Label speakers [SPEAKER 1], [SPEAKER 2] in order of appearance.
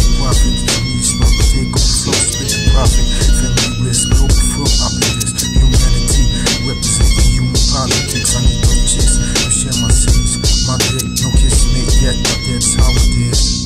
[SPEAKER 1] no profit. Family smoke, take on slow, spit profit. Family risk, no before opulence. Humanity, representing human politics. I need no chicks, you share my sins. My dick, no kiss me yet, but that's how it is.